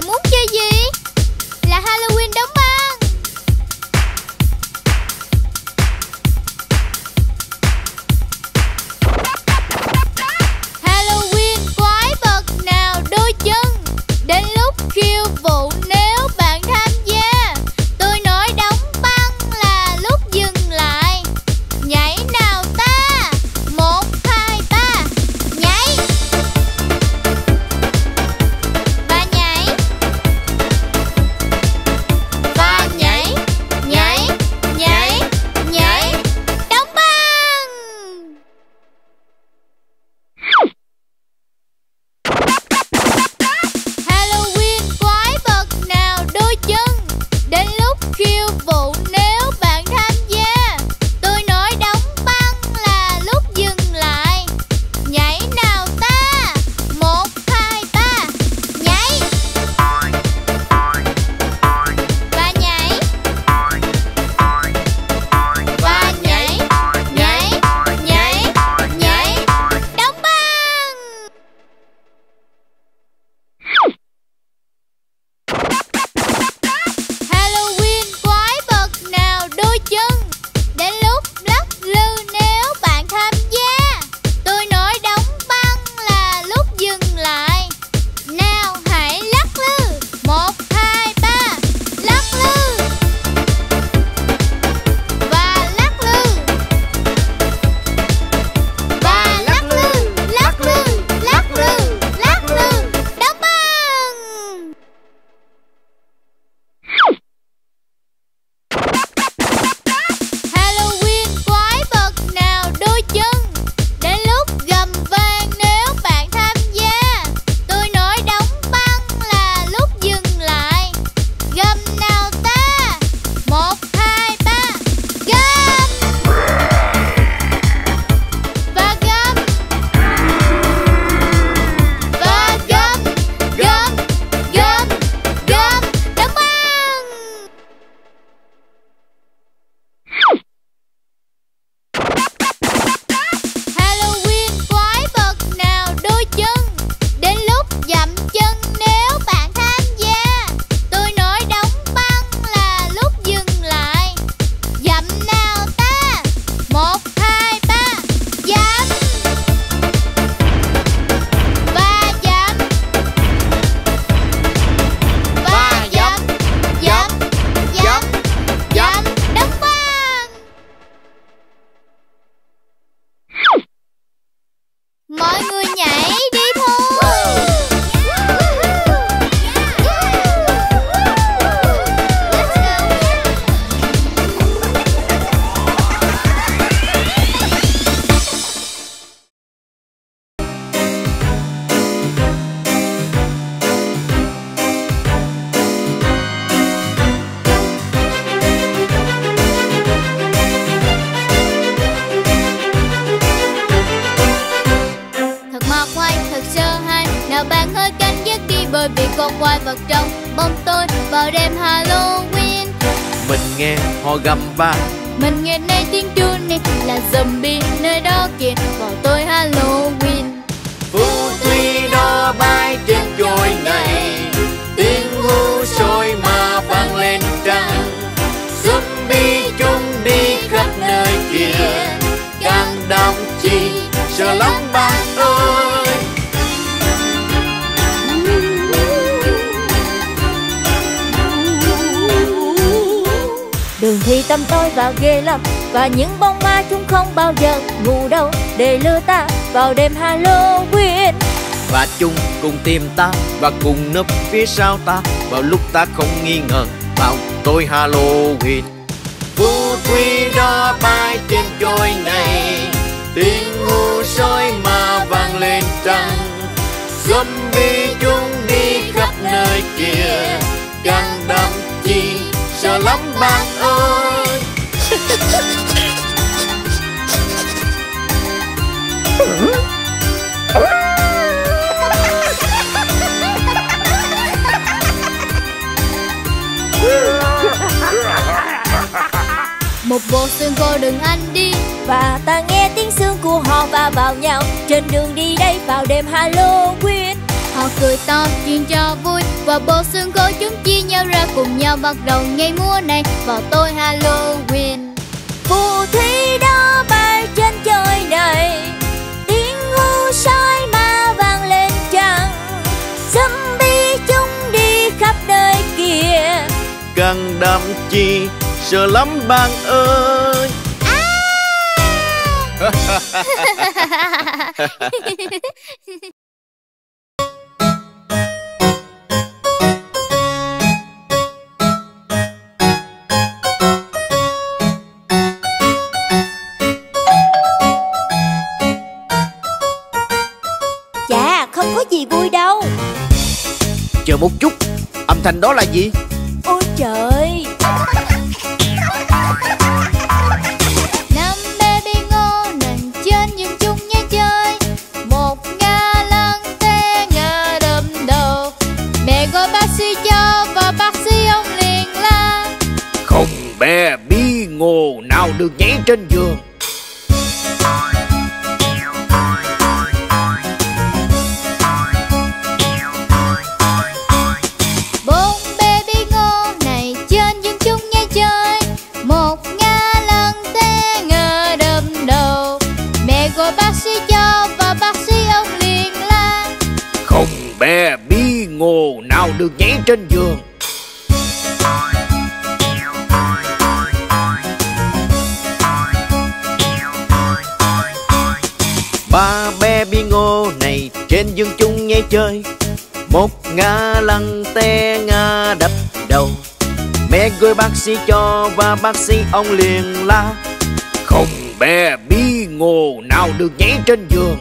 Bạn Con quái vật trong bóng tối Vào đêm Halloween. Mình nghe họ gầm ba. Mình nghe này tiếng chuông này Là zombie nơi đó kìa Vào tối Halloween. Phù thủy đó bay trên Tăm tối và ghê lắm. Và những bóng ma chúng không bao giờ ngủ đâu. Để lừa ta vào đêm Halloween. Và chúng cùng tìm ta Và cùng nấp phía sau ta. Vào lúc ta không nghi ngờ Vào tối Halloween. Phù thủy đó bay trên trôi này. Tiếng hú sôi mà vang lên trăng. Zombie chúng đi khắp nơi kia Càng đậm chi sợ lắm bạn ơi một bộ xương cô đừng anh đi, Và ta nghe tiếng xương của họ va vào nhau. Trên đường đi đây vào đêm Halloween Họ cười to chuyện cho vui. Và bộ xương khô chúng chia nhau ra cùng nhau. Bắt đầu ngày mùa này Vào tối Halloween. Phù thủy đó bay trên trời này. Tiếng hú sói ma vang lên trăng Zombie chúng đi khắp nơi kìa. Cần đam chi sợ lắm bạn ơi. Chà bác sĩ ông liền la. Không bé bí ngô nào được nhảy trên giường nào được nhảy trên giường. Ba bé bi ngô này trên giường chung nhảy chơi. Một ngã lăn te ngã đập đầu. Mẹ gọi bác sĩ cho và bác sĩ ông liền la, Không bé bí ngô nào được nhảy trên giường.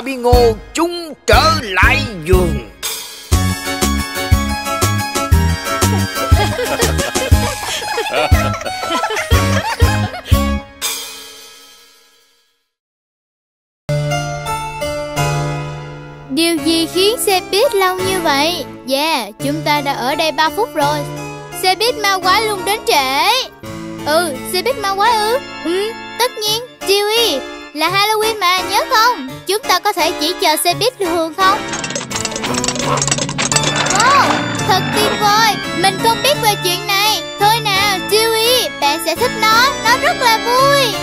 Cả bí ngô chúng trở lại giường Điều gì khiến xe buýt lâu như vậy? Yeah, chúng ta đã ở đây 3 phút rồi Xe buýt ma quái luôn đến trễ Ừ, xe buýt ma quái ư? Ừ, tất nhiên, Dewey là Halloween mà, nhớ không? Chúng ta có thể chỉ chờ xe buýt thường không? Wow, thật tuyệt vời. Mình không biết về chuyện này. Thôi nào, Dewey, bạn sẽ thích nó. Nó rất là vui.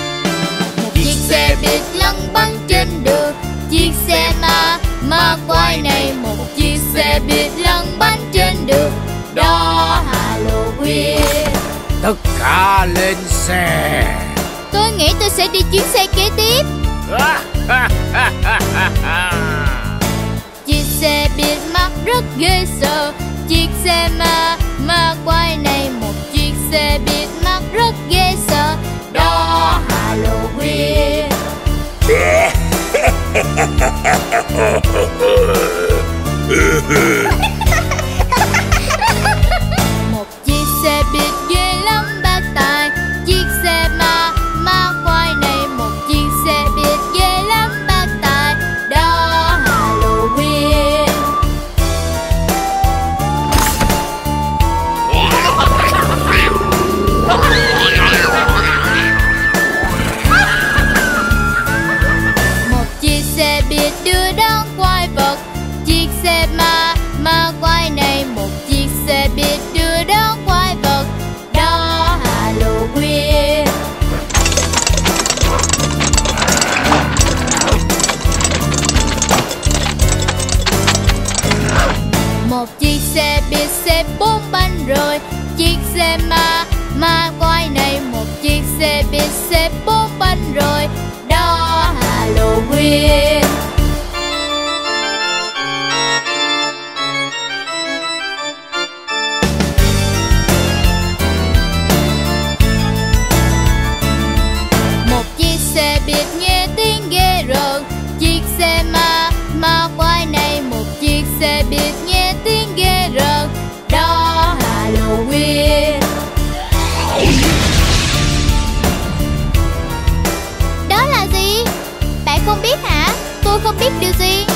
Một chiếc xe buýt lăn băng trên đường. Chiếc xe ma, ma quái này. Một chiếc xe buýt lăn băng trên đường. Đó Halloween. Tất cả lên xe. Tôi sẽ đi chuyến xe kế tiếp. Chiếc xe biệt mắt rất ghê sợ. Chiếc xe ma, ma quái này Một chiếc xe biệt mắt rất ghê sợ. Đó Halloween. tôi không biết điều gì.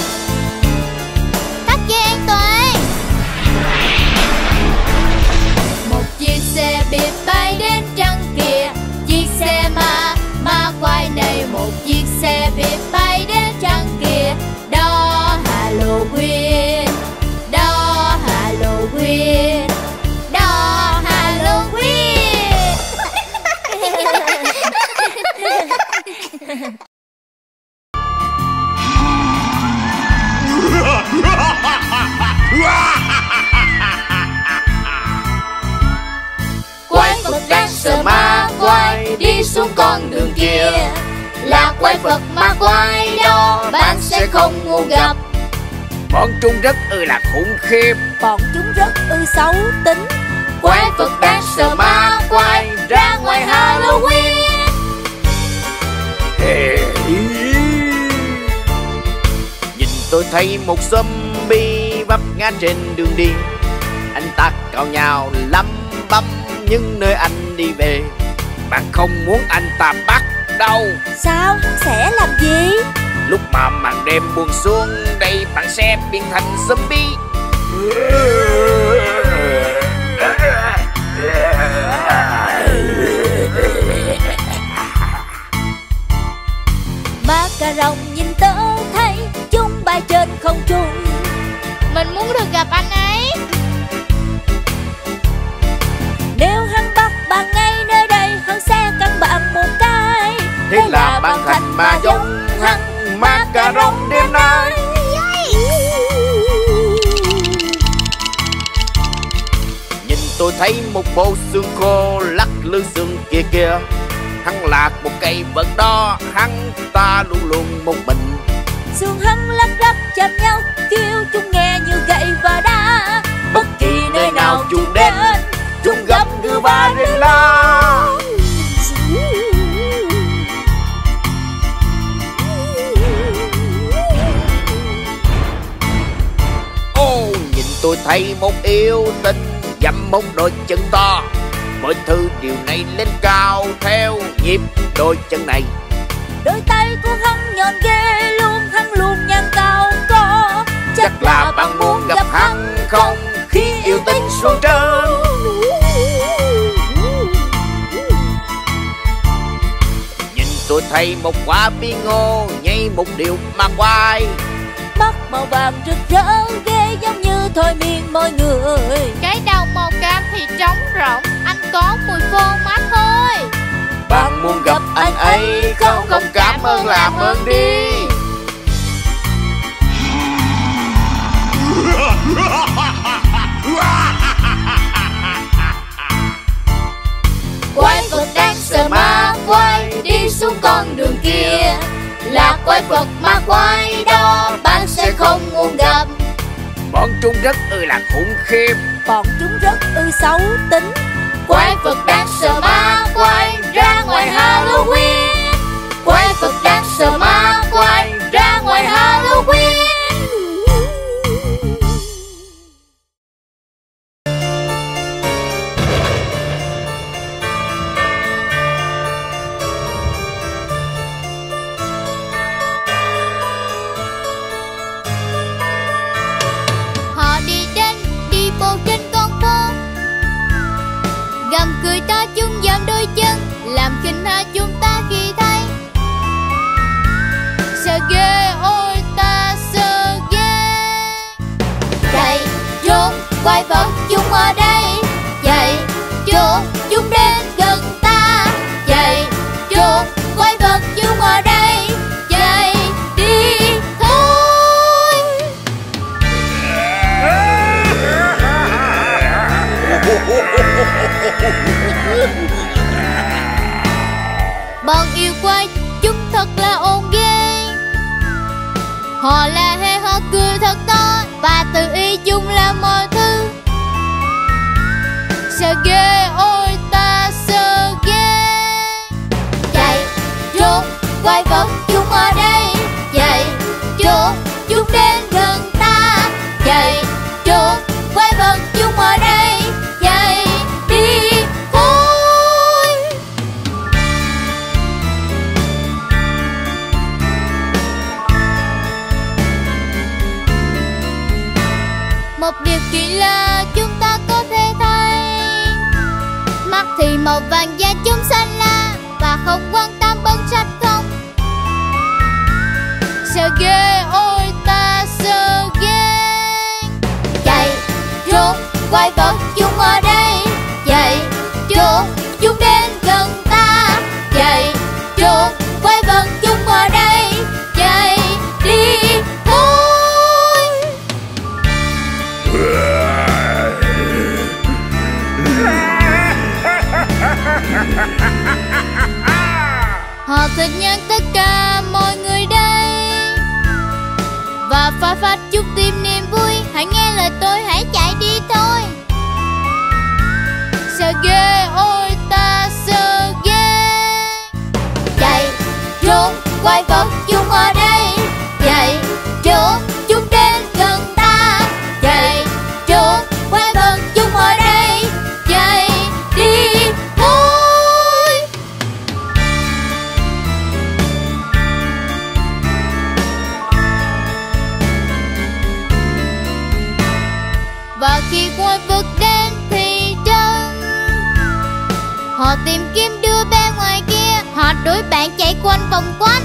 Chúng rất ư là khủng khiếp. Bọn chúng rất ư xấu tính. Quái vật đang sợ ma quay Ra ngoài Halloween. Nhìn tôi thấy một zombie vấp ngã trên đường đi. Anh ta cào nhào lắm băm những nơi anh đi về. Bạn không muốn anh ta bắt đâu. Sao? Sẽ làm gì Lúc mà màn đêm buông xuống đây bạn sẽ biến thành zombie. Ma cà rồng nhìn tớ thấy Chúng bay trên không trung Mình muốn được gặp anh ấy. Nếu hắn bắt bạn ngay nơi đây Hắn sẽ cắn bạn một cái. Thế là bạn thành ma giống Ma cà rồng đêm nay. Nhìn tôi thấy một bộ xương khô lắc lư xương kia kia. Hắn là một cây vật đó Hắn ta luôn luôn một mình. Xương hắn lắc lắc chạm nhau Kêu chúng nghe như gậy và đá. Bất kỳ nơi nào chúng đến Chúng gầm gừ ba đến thấy một yêu tinh Dậm một đôi chân to. Mọi thứ điều này lên cao Theo nhịp đôi chân này. Đôi tay của hắn nhọn ghê luôn Hắn luôn nhăn cao có. Chắc là bạn muốn gặp hắn không? Khi yêu tinh xuống trơn Nhìn tôi thấy một quả bi ngô Nhảy một điều ma quái. Mắt màu vàng rực rỡ ghê giống như thôi miên mọi người. Cái đầu màu cam thì trống rỗng Anh có mùi phô mát thôi. Bạn muốn gặp anh ấy không? Không cảm ơn làm ơn đi. Quái vật đang sợ ma quay Đi xuống con đường kia. Là quái vật ma quái đó Bạn sẽ không muốn gặp Bọn chúng rất ư là khủng khiếp. Bọn chúng rất ư xấu tính. Quái vật đang sợ ma quay Ra ngoài Halloween. Quái vật đang sợ ma quay trốn quái ghê ôi ta sợ ghê. Chạy trốn quay vật chúng ở đây. Và phật phát chút tim niềm vui. Hãy nghe lời tôi, hãy chạy đi thôi. Sợ ghê ôi ta sợ ghê Chạy trốn quay vật chung ở đây. và khi khôi vực đến thì chân họ tìm kiếm đưa bé ngoài kia, họ đuổi bạn chạy quanh vòng quanh.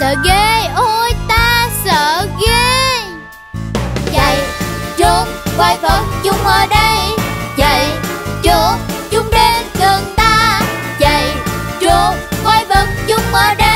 Sợ ghê, ôi ta sợ ghê. Chạy trốn quay phở chúng ở đây. Chạy trốn chúng đến gần ta. Chạy trốn quay vật chúng ở đây.